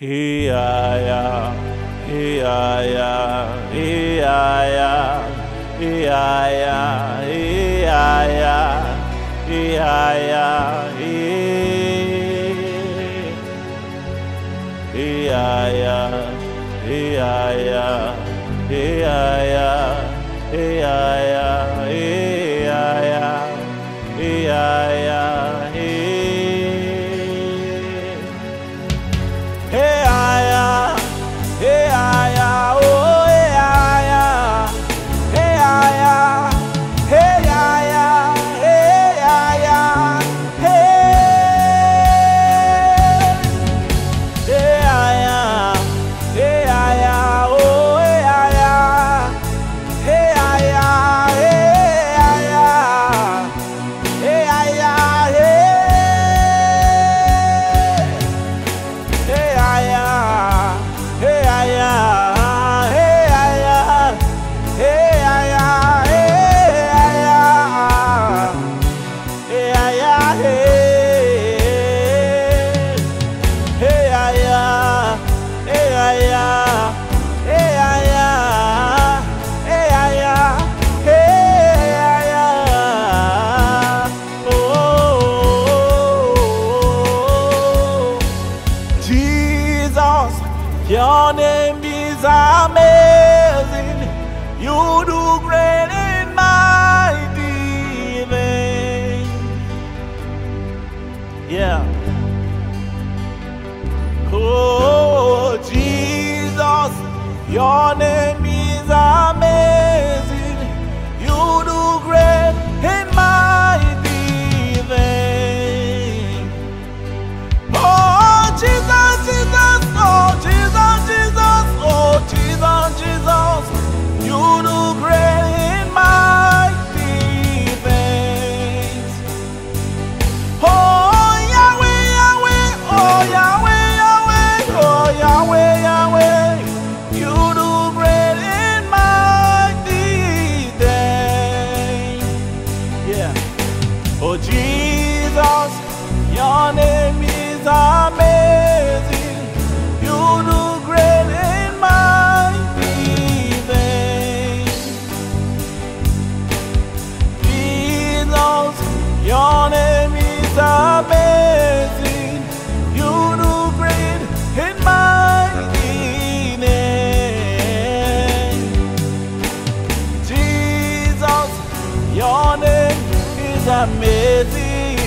Iya, iya, iya, iya, iya, iya, iya, iya, iya, is amazing. You do great and mighty things. Yeah. Oh, Jesus, your name amazing.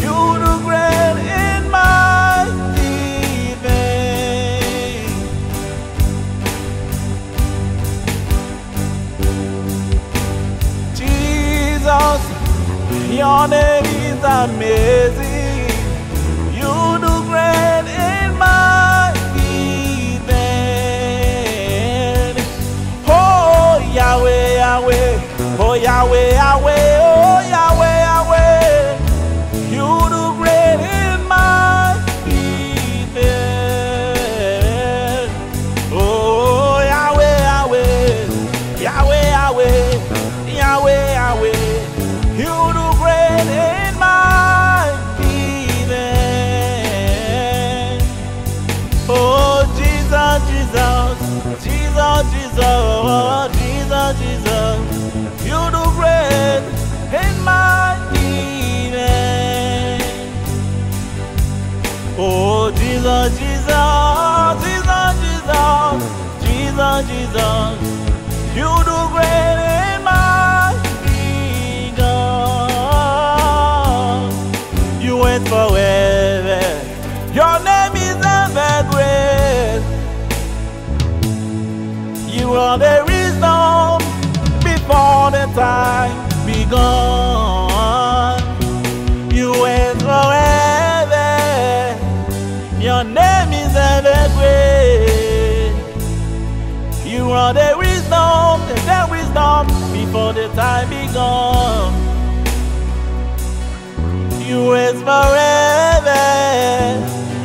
You do great and mighty things. Jesus, your name is amazing. You do great and mighty things. Oh Yahweh, Yahweh, oh Yahweh, Yahweh, Jesus, you do great mighty things. Oh Jesus, Jesus, Jesus, Jesus, Jesus, Jesus, you do great mighty God. You forever. Your name is. You are the begun. You wait forever. Your name is ever great. You are the wisdom, the wisdom before the time begun. You wait forever.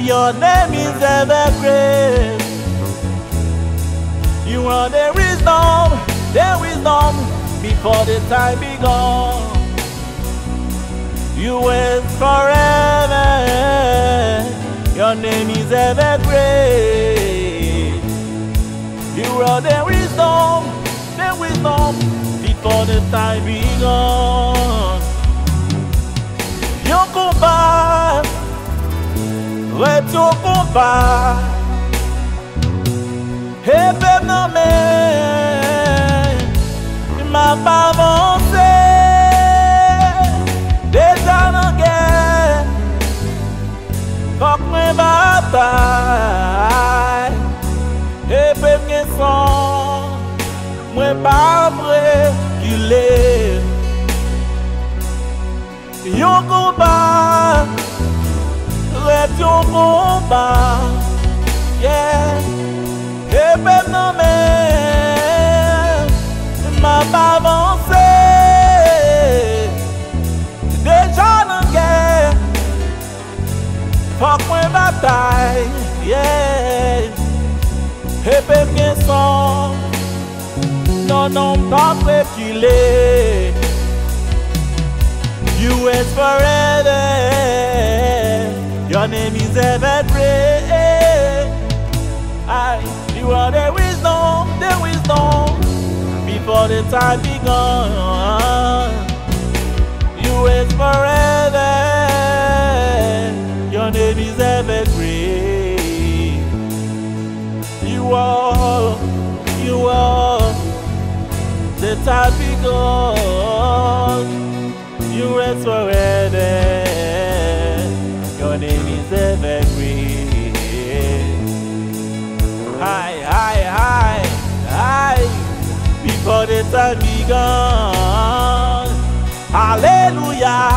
Your name is ever great. You are the wisdom, the wisdom before the time begun. You wait forever. Your name is ever great. You are the wisdom, the wisdom before the time begun. Your combat, let your combat. Hey, babe, no man, pa avanse. Deja nan gen. Fok mwen batay. E pep gen son. Mwen pa vre ki le. Yon komba Ret yon komba Yeah. Bataille, yeah. Hey, babe, gen son, non, non, pas reculer. You is forever. Your name is ever great. I, you are the wisdom, the wisdom before the time begun. You is forever. The time begun. You rest forever. Your name is ever great. Hi, hi, hi, hi. Before the time begun. Hallelujah.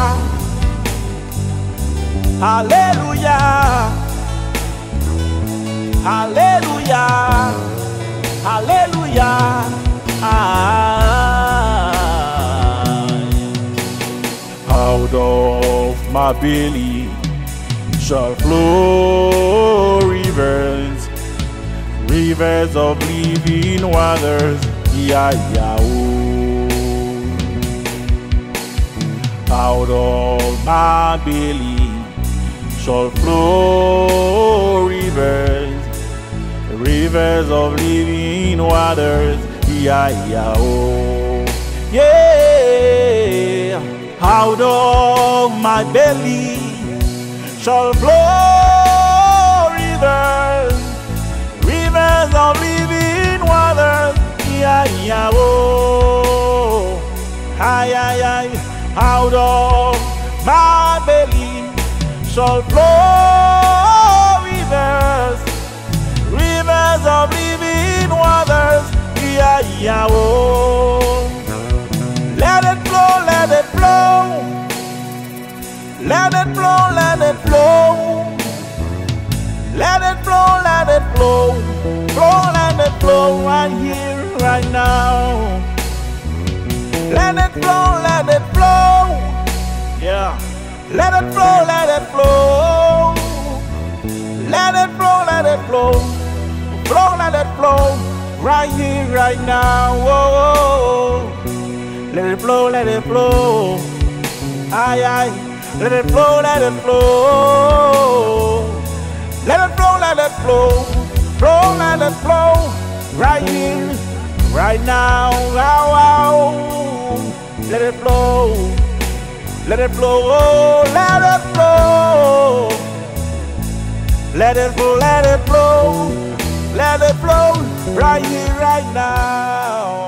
Hallelujah. Hallelujah. Hallelujah. Ah. Out of my belly shall flow rivers, rivers of living waters. Yeah, yeah, oh. Out of my belly shall flow rivers, rivers of living waters. Yeah, yeah, oh. Out of my belly shall flow rivers, rivers of living waters. Yeah, yeah, oh. Ay, ay, ay, out of my belly shall flow rivers, rivers of living waters. Yeah, yeah, oh. Let it flow, let it flow. Let it flow, let it flow. Flow, let it flow right here, right now. Let it flow, let it flow. Yeah. Let it flow, let it flow. Let it flow, let it flow. Flow, let it flow. Right here, right now. Whoa. Let it flow, let it flow. Aye, aye. Let it flow, let it flow. Let it flow, let it flow. Flow, let it flow. Right here, right now. Wow, wow. Let it flow. Let it flow, let it flow. Let it flow, let it flow. Let it flow right here, right now.